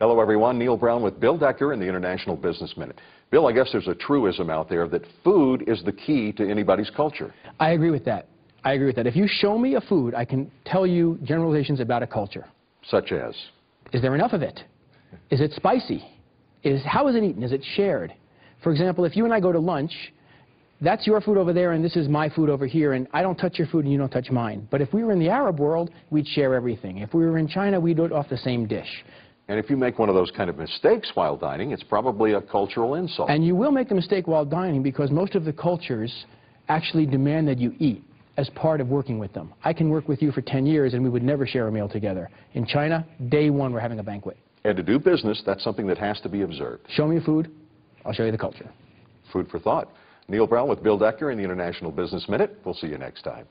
Hello, everyone. Neil Brown with Bill Decker in the International Business Minute. Bill, I guess there's a truism out there that food is the key to anybody's culture. I agree with that. I agree with that. If you show me a food, I can tell you generalizations about a culture. Such as? Is there enough of it? Is it spicy? Is, how is it eaten? Is it shared? For example, if you and I go to lunch, that's your food over there and this is my food over here, and I don't touch your food and you don't touch mine. But if we were in the Arab world, we'd share everything. If we were in China, we'd eat off the same dish. And if you make one of those kind of mistakes while dining, it's probably a cultural insult. And you will make the mistake while dining because most of the cultures actually demand that you eat as part of working with them. I can work with you for 10 years and we would never share a meal together. In China, day one, we're having a banquet. And to do business, that's something that has to be observed. Show me food, I'll show you the culture. Food for thought. Neil Brown with Bill Decker in the International Business Minute. We'll see you next time.